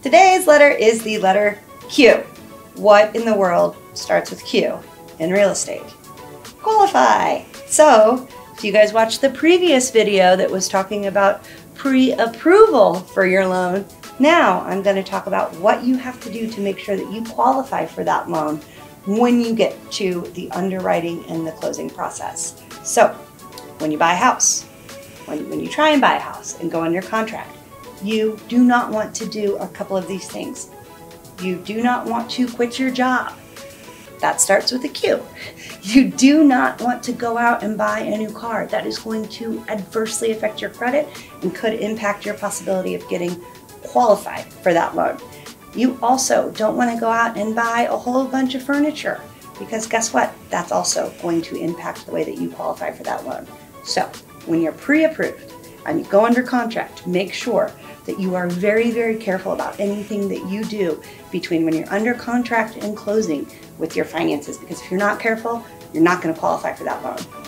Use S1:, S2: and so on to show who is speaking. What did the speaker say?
S1: Today's letter is the letter Q. What in the world starts with Q in real estate? Qualify. So, if you guys watched the previous video that was talking about pre-approval for your loan, now I'm going to talk about what you have to do to make sure that you qualify for that loan when you get to the underwriting and the closing process. So, when you buy a house, when, when you try and buy a house and go under contract, you do not want to do a couple of these things. You do not want to quit your job. That starts with a Q. You do not want to go out and buy a new car. That is going to adversely affect your credit and could impact your possibility of getting qualified for that loan. You also don't want to go out and buy a whole bunch of furniture because guess what? That's also going to impact the way that you qualify for that loan. So when you're pre-approved and you go under contract, make sure that you are very, very careful about anything that you do between when you're under contract and closing with your finances because if you're not careful, you're not going to qualify for that loan.